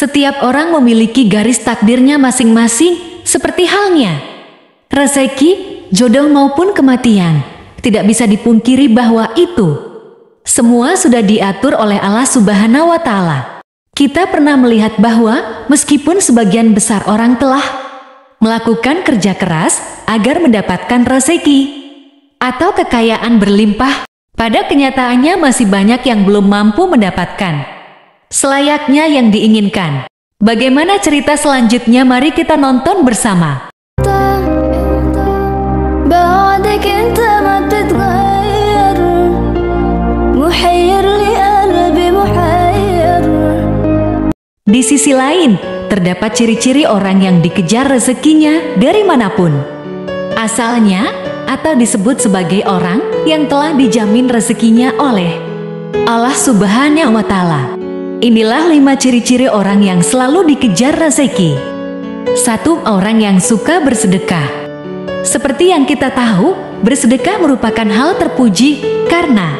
Setiap orang memiliki garis takdirnya masing-masing, seperti halnya rezeki, jodoh maupun kematian. Tidak bisa dipungkiri bahwa itu semua sudah diatur oleh Allah Subhanahu wa Ta'ala. Kita pernah melihat bahwa meskipun sebagian besar orang telah melakukan kerja keras agar mendapatkan rezeki atau kekayaan berlimpah, pada kenyataannya masih banyak yang belum mampu mendapatkan selayaknya yang diinginkan. Bagaimana cerita selanjutnya? Mari kita nonton bersama. Di sisi lain, terdapat ciri-ciri orang yang dikejar rezekinya dari mana pun. Asalnya, atau disebut sebagai orang yang telah dijamin rezekinya oleh Allah Subhanahu wa Ta'ala. Inilah lima ciri-ciri orang yang selalu dikejar rezeki. Satu orang yang suka bersedekah. Seperti yang kita tahu, bersedekah merupakan hal terpuji karena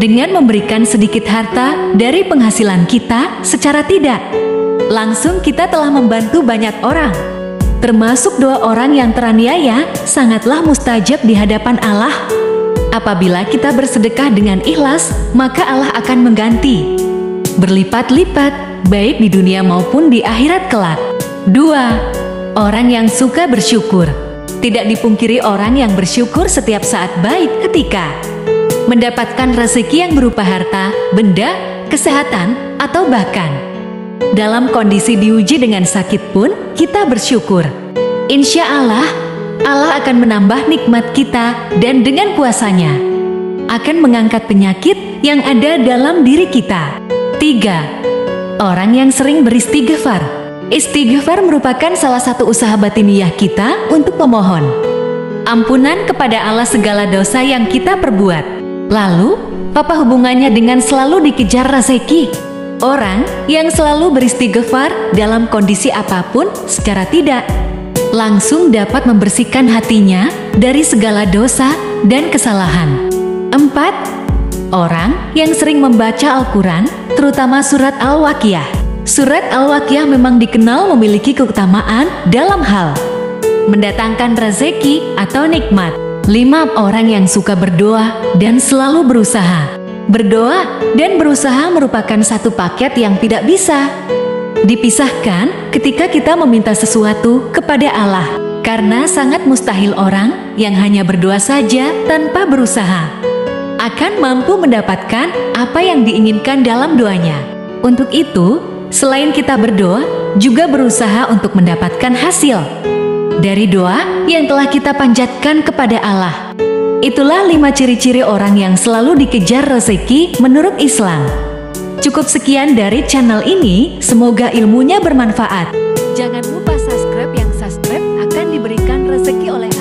dengan memberikan sedikit harta dari penghasilan kita secara tidak, langsung kita telah membantu banyak orang. Termasuk doa orang yang teraniaya sangatlah mustajab di hadapan Allah. Apabila kita bersedekah dengan ikhlas, maka Allah akan mengganti berlipat-lipat, baik di dunia maupun di akhirat kelak. 2. Orang yang suka bersyukur. Tidak dipungkiri orang yang bersyukur setiap saat baik ketika mendapatkan rezeki yang berupa harta, benda, kesehatan, atau bahkan dalam kondisi diuji dengan sakit pun kita bersyukur. Insya Allah, Allah akan menambah nikmat kita dan dengan kuasanya akan mengangkat penyakit yang ada dalam diri kita. 3. Orang yang sering beristighfar. Istighfar merupakan salah satu usaha batiniah kita untuk memohon ampunan kepada Allah segala dosa yang kita perbuat. Lalu, apa hubungannya dengan selalu dikejar rezeki? Orang yang selalu beristighfar dalam kondisi apa pun secara tidak langsung dapat membersihkan hatinya dari segala dosa dan kesalahan. 4 orang yang sering membaca Al-Quran, terutama surat Al-Waqiah. Surat Al-Waqiah memang dikenal memiliki keutamaan dalam hal mendatangkan rezeki atau nikmat. Lima orang yang suka berdoa dan selalu berusaha. Berdoa dan berusaha merupakan satu paket yang tidak bisa dipisahkan ketika kita meminta sesuatu kepada Allah. Karena sangat mustahil orang yang hanya berdoa saja tanpa berusaha akan mampu mendapatkan apa yang diinginkan dalam doanya. Untuk itu, selain kita berdoa, juga berusaha untuk mendapatkan hasil dari doa yang telah kita panjatkan kepada Allah. Itulah lima ciri-ciri orang yang selalu dikejar rezeki menurut Islam. Cukup sekian dari channel ini, semoga ilmunya bermanfaat. Jangan lupa subscribe yang subscribe akan diberikan rezeki oleh